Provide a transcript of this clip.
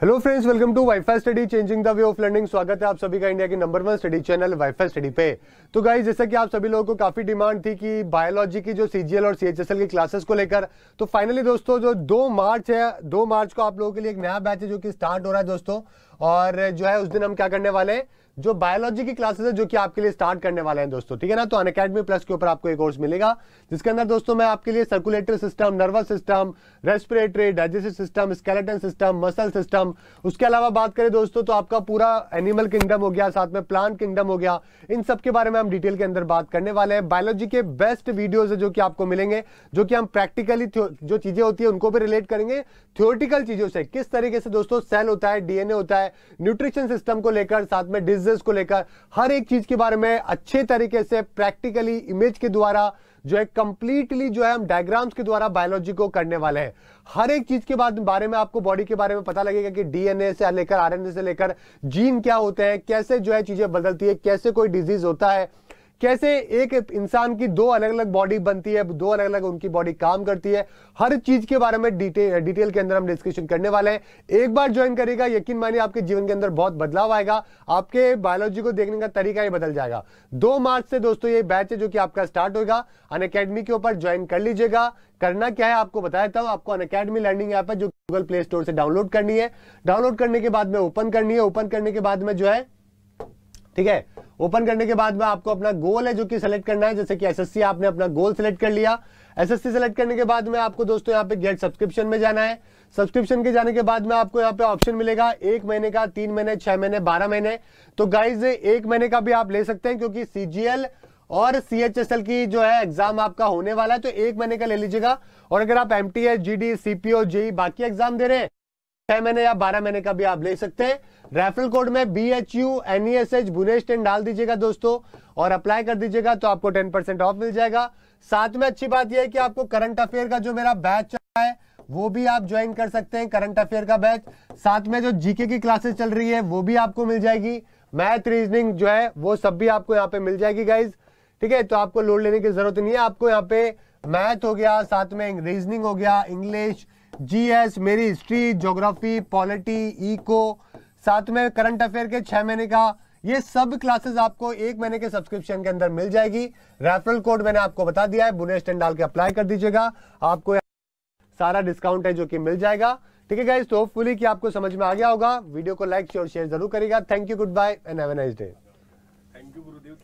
Hello friends welcome to WiFi study changing the way of learning स्वागत है आप सभी का इंडिया के number one study channel WiFi study पे। तो गाइस जैसा कि आप सभी लोगों को काफ़ी डिमांड थी कि बायोलॉजी की जो सीजीएल और सीएचएसएल की क्लासेस को लेकर तो फाइनली दोस्तों, जो दो मार्च है, दो मार्च को आप लोगों के लिए एक नया बैच है जो कि स्टार्ट हो रहा है दोस्तों। और जो है, उस दिन हम क्या करने वाले हैं? जो बायोलॉजी की क्लासेस है, जो कि आपके लिए स्टार्ट करने वाले हैं दोस्तों, ठीक है ना? तो अन अकेडमी प्लस के ऊपर आपको एक कोर्स मिलेगा, जिसके अंदर दोस्तों मैं आपके लिए circulatory system nervous system respiratory digestive system skeleton system muscle system उसके अलावा बात करें दोस्तों तो आपका पूरा एनिमल किंगडम हो गया, साथ में प्लांट किंगडम हो गया, इन सब के बारे में हम डिटेल के अंदर बात करने वाले हैं। बायोलॉजी के बेस्ट वीडियोज़ है जो कि आपको मिलेंगे, जो कि हम प्रैक्टिकली जो चीज़ें होती है, उनको भी रिलेट करेंगे। थियोरिटिकल चीज़ों से किस तरीके से दोस्तों सेल होता है डीएनए होता है न्यूट्रिशन सिस्टम को लेकर, साथ में डिज़ीज़ को लेकर हर एक चीज़ के बारे में अच्छे तरीके से प्रैक्टिकली इमेज के द्वारा जो है कंप्लीटली जो है हम डायग्राम्स के द्वारा बायोलॉजी को करने वाले हैं। हर एक चीज़ के बाद बारे में आपको बॉडी के बारे में पता लगेगा कि डीएनए से लेकर आरएनए से लेकर जीन क्या होते हैं, कैसे जो है चीज़ें बदलती है, कैसे कोई डिज़ीज़ होता है कैसे एक इंसान की दो अलग अलग बॉडी बनती है, दो अलग अलग उनकी बॉडी काम करती है, हर चीज़ के बारे में डिटेल डिटेल के अंदर हम डिस्कशन करने वाले हैं। एक बार ज्वाइन करेगा, यकीन मानिए आपके जीवन के अंदर बहुत बदलाव आएगा, आपके बायोलॉजी को देखने का तरीका ही बदल जाएगा। दो मार्च से दोस्तों ये बैच है जो कि आपका स्टार्ट होगा अन अकेडमी के ऊपर ज्वाइन कर लीजिएगा। करना क्या है आपको बताया था आपको अन अकेडमी लर्निंग ऐप है जो गूगल प्ले स्टोर से डाउनलोड करनी है। डाउनलोड करने के बाद में ओपन करनी है ओपन करने के बाद में जो है, ठीक है ओपन करने के बाद में आपको अपना गोल है जो कि सिलेक्ट करना है। जैसे कि एसएससी आपने अपना गोल सेलेक्ट कर लिया। एसएससी सेलेक्ट करने के बाद में आपको दोस्तों यहाँ पे गेट सब्सक्रिप्शन में जाना है। सब्सक्रिप्शन के जाने के बाद में आपको यहाँ पे ऑप्शन मिलेगा एक महीने का, तीन महीने, छह महीने, बारह महीने। तो गाइज़ एक महीने का भी आप ले सकते हैं क्योंकि सीजीएल और सीएचएसएल की जो है एग्ज़ाम आपका होने वाला है तो एक महीने का ले लीजिएगा। और अगर आप M T S G D CPO JE बाकी एग्ज़ाम दे रहे हैं छह महीने या बारह महीने का भी आप ले सकते हैं। रेफरल कोड में B H U N S H ten डाल दीजिएगा दोस्तों और अप्लाई कर दीजिएगा तो आपको टेन परसेंट ऑफ़ मिल जाएगा। साथ में अच्छी बात यह है कि आपको करंट अफेयर का जो मेरा बैच चल रहा है, वो भी आप ज्वाइन कर सकते हैं करंट अफेयर का बैच साथ में जो जीके की क्लासेस चल रही है, वो भी आपको मिल जाएगी। मैथ रीजनिंग जो है, वो सब भी आपको यहाँ पे मिल जाएगी गाइज़ ठीक है तो आपको लोड लेने की ज़रूरत नहीं है। आपको यहाँ पे मैथ हो गया, साथ में रीजनिंग हो गया इंग्लिश जीएस मेरी हिस्ट्री ज्योग्राफी पॉलिटी इको साथ में करंट अफेयर के छह महीने का, ये सब क्लासेस आपको एक महीने के सब्सक्रिप्शन के अंदर मिल जाएगी। रेफरल कोड मैंने आपको बता दिया है बुनेश टेन डाल के अप्लाई कर दीजिएगा। आपको सारा डिस्काउंट है जो कि मिल जाएगा। ठीक है गाइस तो होपफुली कि आपको समझ में आ गया होगा। वीडियो को लाइक और शेयर ज़रूर करेगा thank you good bye and have a nice day thank you Gurudev